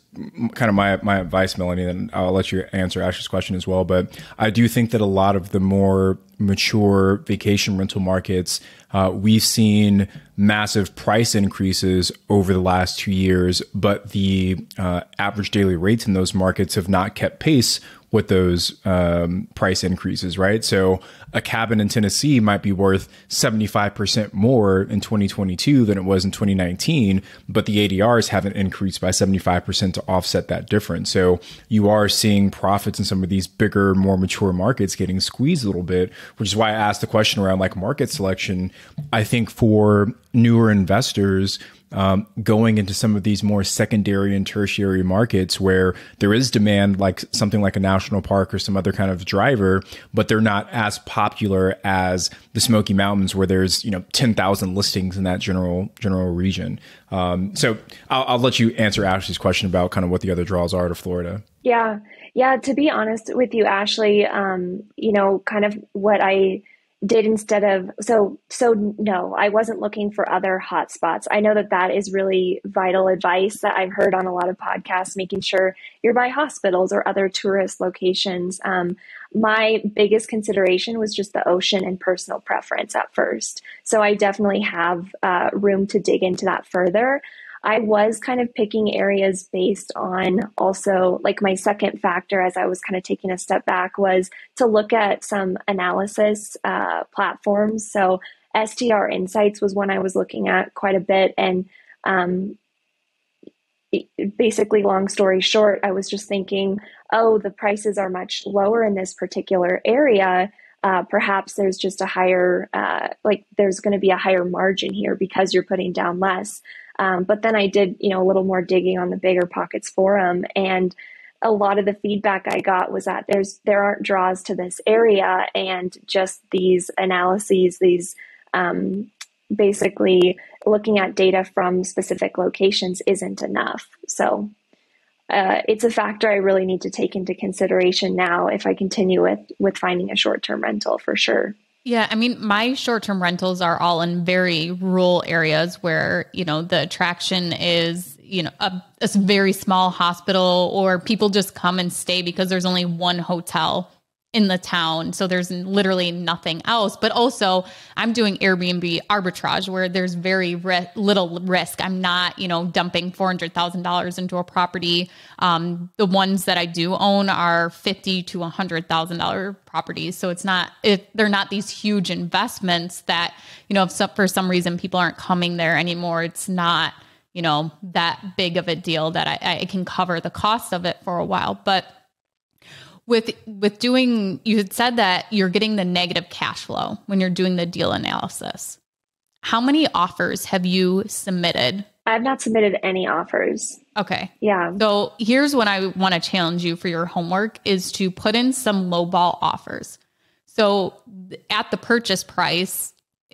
kind of my my advice, Melanie. and I'll let you answer Ashley's question as well. But I do think that a lot of the more mature vacation rental markets, uh, we've seen massive price increases over the last two years, but the uh, average daily rates in those markets have not kept pace with those um, price increases, right? So a cabin in Tennessee might be worth 75% more in 2022 than it was in 2019, but the ADRs haven't increased by 75% to offset that difference. So you are seeing profits in some of these bigger, more mature markets getting squeezed a little bit, which is why I asked the question around like market selection. I think for newer investors, um, going into some of these more secondary and tertiary markets where there is demand, like something like a national park or some other kind of driver, but they're not as popular as the Smoky Mountains, where there's you know ten thousand listings in that general general region. Um, so I'll, I'll let you answer Ashley's question about kind of what the other draws are to Florida. Yeah, yeah. To be honest with you, Ashley, um, you know, kind of what I did instead of so so no i wasn't looking for other hotspots. I know that that is really vital advice that i've heard on a lot of podcasts making sure you're by hospitals or other tourist locations. Um, my biggest consideration was just the ocean and personal preference at first. So i definitely have uh, room to dig into that further I was kind of picking areas based on also like my second factor as I was kind of taking a step back was to look at some analysis uh, platforms. So STR Insights was one I was looking at quite a bit. And um, basically, long story short, I was just thinking, oh, the prices are much lower in this particular area. Uh, perhaps there's just a higher, uh, like there's going to be a higher margin here because you're putting down less. Um, but then I did, you know, a little more digging on the BiggerPockets forum, and a lot of the feedback I got was that there's there aren't draws to this area, and just these analyses, these um, basically looking at data from specific locations isn't enough. So uh, it's a factor I really need to take into consideration now if I continue with with finding a short term rental for sure. Yeah, I mean, my short term rentals are all in very rural areas where, you know, the attraction is, you know, a, a very small hospital or people just come and stay because there's only one hotel in the town. So there's literally nothing else. But also, I'm doing Airbnb arbitrage where there's very ri- little risk. I'm not, you know, dumping $400,000 into a property. Um, the ones that I do own are fifty to $100,000 properties. So it's not, if they're not these huge investments that, you know, if for some reason people aren't coming there anymore, it's not, you know, that big of a deal that I, I can cover the cost of it for a while. But with with doing you had said that you're getting the negative cash flow when you're doing the deal analysis. How many offers have you submitted? I've not submitted any offers. Okay. Yeah. So here's what i want to challenge you for your homework is to put in some lowball offers. So at the purchase price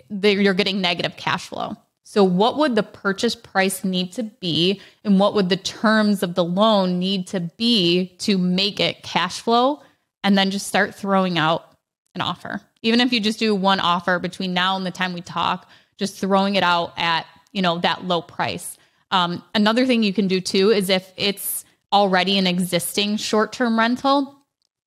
you're getting negative cash flow so, what would the purchase price need to be, and what would the terms of the loan need to be to make it cash flow? And then just start throwing out an offer. Even if you just do one offer between now and the time we talk, just throwing it out at you know that low price. Um, another thing you can do too is if it's already an existing short-term rental,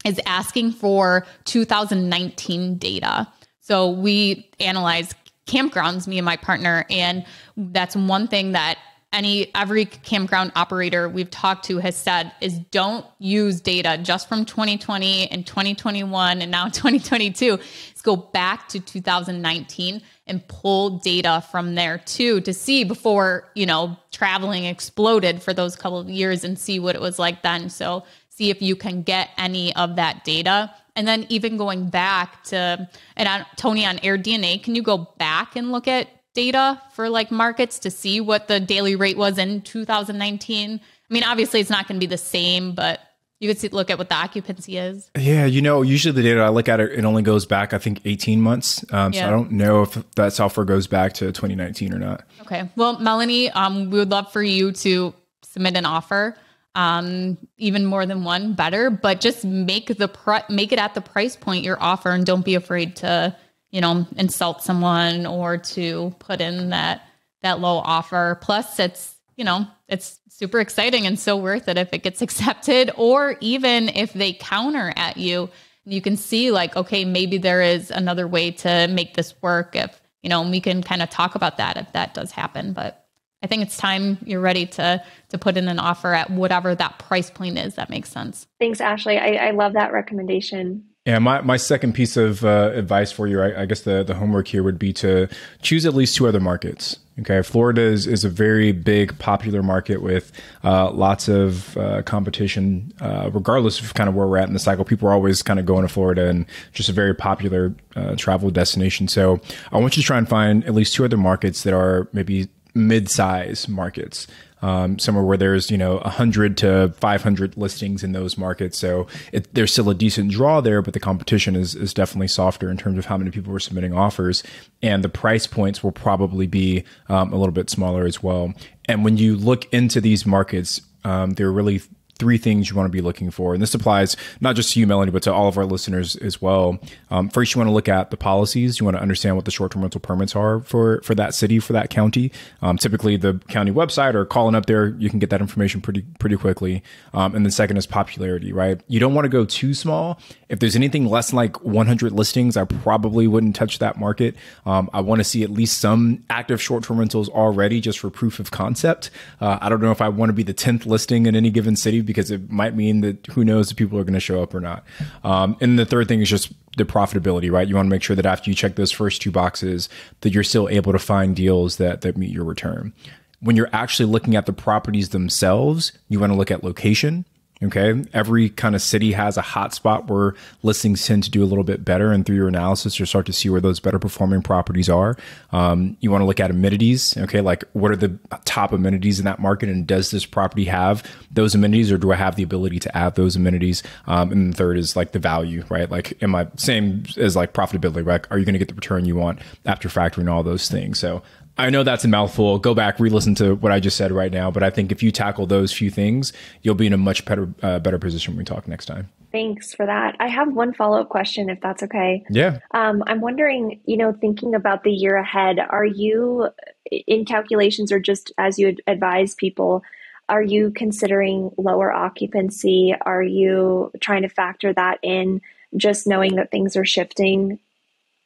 is asking for 2019 data. So we analyze campgrounds, me and my partner. And that's one thing that any every campground operator we've talked to has said is don't use data just from 2020 and 2021 and now 2022 let's go back to 2019 and pull data from there too to see before you know traveling exploded for those couple of years and see what it was like then so see if you can get any of that data and then even going back to, and on, Tony on AirDNA, can you go back and look at data for like markets to see what the daily rate was in 2019? I mean, obviously it's not going to be the same, but you could see, look at what the occupancy is. Yeah, you know, usually the data I look at it, it only goes back, I think, 18 months. Um, yeah. So I don't know if that software goes back to 2019 or not. Okay. Well, Melanie, um, we would love for you to submit an offer um, even more than one better but just make the pr- make it at the price point you're offering. Don't be afraid to you know insult someone or to put in that that low offer. Plus it's you know it's super exciting and so worth it if it gets accepted or even if they counter at you. You can see like okay maybe there is another way to make this work if you know we can kind of talk about that if that does happen but I think it's time you're ready to to put in an offer at whatever that price point is that makes sense. Thanks, Ashley. I, I love that recommendation. Yeah, my, my second piece of uh, advice for you, I, I, guess the, the homework here would be to choose at least two other markets. Okay, Florida is, is a very big, popular market with uh, lots of uh, competition, uh, regardless of kind of where we're at in the cycle. People are always kind of going to Florida and just a very popular uh, travel destination. So I want you to try and find at least two other markets that are maybe mid-size markets um, somewhere where there's you know 100 to 500 listings in those markets. So it, there's still a decent draw there but the competition is, is definitely softer in terms of how many people are submitting offers. And the price points will probably be um, a little bit smaller as well. And when you look into these markets um, they're really three things you want to be looking for. And this applies not just to you, Melanie, but to all of our listeners as well. Um, first, you want to look at the policies. You want to understand what the short term rental permits are for, for that city, for that county. Um, typically, the county website or calling up there, you can get that information pretty, pretty quickly. Um, and then second is popularity, right? You don't want to go too small. If there's anything less than like 100 listings, I probably wouldn't touch that market. Um, I want to see at least some active short term rentals already just for proof of concept. Uh, I don't know if I want to be the 10th listing in any given city because it might mean that who knows if people are going to show up or not. Um, and the third thing is just the profitability, right? You want to make sure that after you check those first two boxes, that you're still able to find deals that that meet your return. When you're actually looking at the properties themselves, you want to look at location, Okay. Every kind of city has a hot spot where listings tend to do a little bit better. And through your analysis, you'll start to see where those better performing properties are. Um, you want to look at amenities. Okay. Like what are the top amenities in that market? And does this property have those amenities or do I have the ability to add those amenities? Um, and the third is like the value, right? Like, am I same as like profitability, right? Are you going to get the return you want after factoring all those things? So I know that's a mouthful. Go back, re-listen to what I just said right now. But I think if you tackle those few things, you'll be in a much better uh, better position when we talk next time. Thanks for that. I have one follow up question, if that's okay. Yeah. Um, I'm wondering, you know, thinking about the year ahead, are you in calculations or just as you advise people? Are you considering lower occupancy? Are you trying to factor that in, just knowing that things are shifting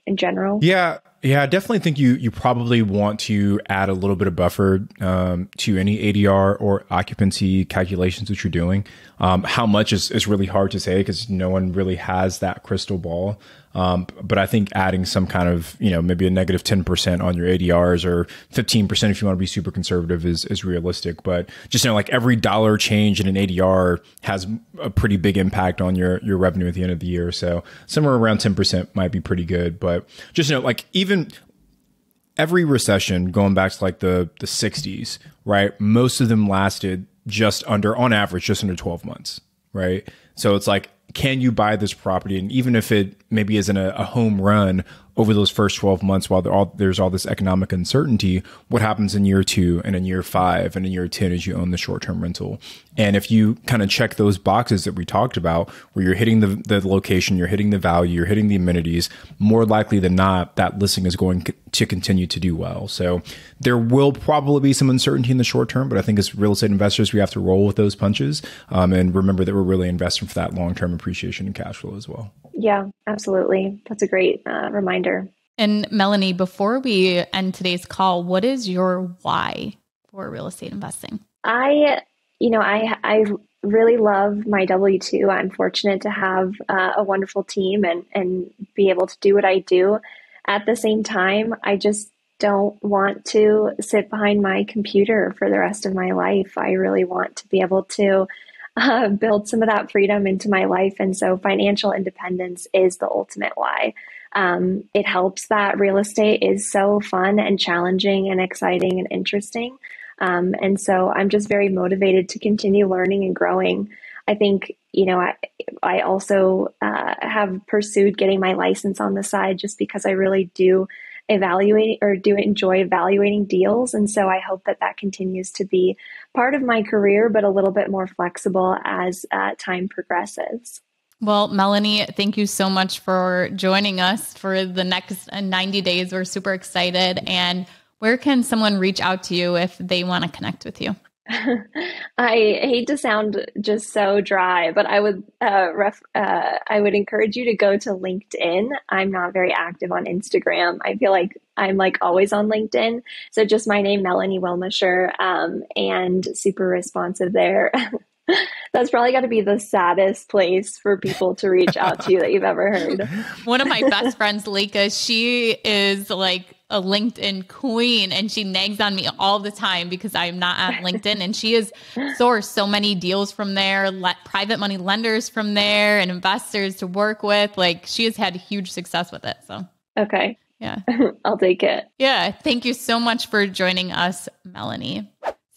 in general? Yeah, yeah, I definitely think you you probably want to add a little bit of buffer um, to any ADR or occupancy calculations that you're doing. Um, how much is, is really hard to say because no one really has that crystal ball. Um, but I think adding some kind of, you know, maybe a negative 10% on your ADRs or 15% if you want to be super conservative is, is realistic. But just know, like every dollar change in an ADR has a pretty big impact on your, your revenue at the end of the year. So somewhere around 10% might be pretty good. But just know, like even every recession going back to like the, the 60s, right? Most of them lasted just under, on average, just under 12 months, right? So it's like, can you buy this property? And even if it maybe isn't a, a home run over those first 12 months while all, there's all this economic uncertainty, what happens in year two and in year five and in year 10 as you own the short term rental? And if you kind of check those boxes that we talked about, where you're hitting the, the location, you're hitting the value, you're hitting the amenities, more likely than not, that listing is going to continue to do well. So there will probably be some uncertainty in the short term, but I think as real estate investors, we have to roll with those punches um, and remember that we're really investing for that long term appreciation and cash flow as well. Yeah, absolutely. That's a great uh, reminder. And Melanie, before we end today's call, what is your why for real estate investing? I, you know, I I really love my W two. I'm fortunate to have uh, a wonderful team and and be able to do what I do. At the same time, I just don't want to sit behind my computer for the rest of my life. I really want to be able to uh, build some of that freedom into my life. And so financial independence is the ultimate why. Um, it helps that real estate is so fun and challenging and exciting and interesting. Um, and so I'm just very motivated to continue learning and growing. I think, you know, I, I also uh, have pursued getting my license on the side just because I really do evaluate or do enjoy evaluating deals. And so I hope that that continues to be part of my career, but a little bit more flexible as uh, time progresses. Well, Melanie, thank you so much for joining us for the next 90 days. We're super excited. And where can someone reach out to you if they want to connect with you? I hate to sound just so dry, but I would uh, ref, uh, I would encourage you to go to LinkedIn. I'm not very active on Instagram. I feel like I'm like always on LinkedIn. So just my name, Melanie Wilmisher, um, and super responsive there. That's probably got to be the saddest place for people to reach out to you that you've ever heard. One of my best friends, Leica, she is like a LinkedIn queen and she nags on me all the time because I'm not at LinkedIn and she has sourced so many deals from there, let private money lenders from there and investors to work with. Like she has had huge success with it. So, okay. Yeah. I'll take it. Yeah. Thank you so much for joining us, Melanie.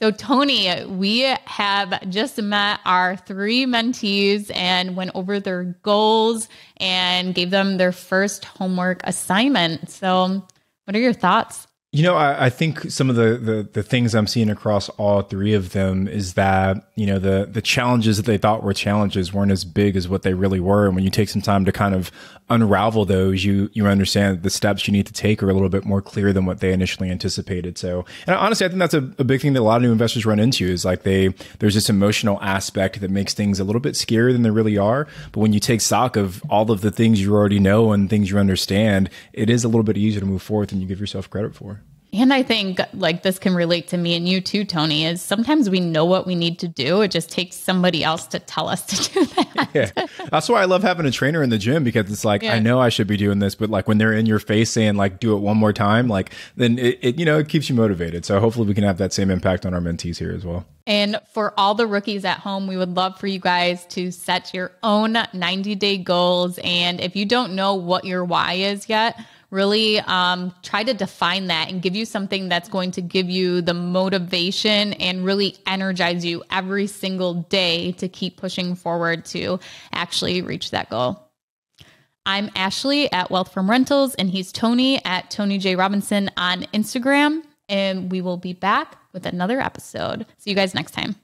So, Tony, we have just met our three mentees and went over their goals and gave them their first homework assignment. So, what are your thoughts? You know, I, I, think some of the, the, the things I'm seeing across all three of them is that you know the the challenges that they thought were challenges weren't as big as what they really were. And when you take some time to kind of unravel those, you you understand the steps you need to take are a little bit more clear than what they initially anticipated. So, and honestly, I think that's a, a big thing that a lot of new investors run into is like they there's this emotional aspect that makes things a little bit scarier than they really are. But when you take stock of all of the things you already know and things you understand, it is a little bit easier to move forward than you give yourself credit for. And I think like this can relate to me and you too, Tony, is sometimes we know what we need to do. It just takes somebody else to tell us to do that. Yeah. That's why I love having a trainer in the gym because it's like, yeah. I know I should be doing this, but like when they're in your face saying like, do it one more time, like then it, it, you know, it keeps you motivated. So hopefully we can have that same impact on our mentees here as well. And for all the rookies at home, we would love for you guys to set your own 90 day goals. And if you don't know what your why is yet, really um, try to define that and give you something that's going to give you the motivation and really energize you every single day to keep pushing forward to actually reach that goal. I'm Ashley at Wealth from Rentals, and he's Tony at Tony J. Robinson on Instagram. And we will be back with another episode. See you guys next time.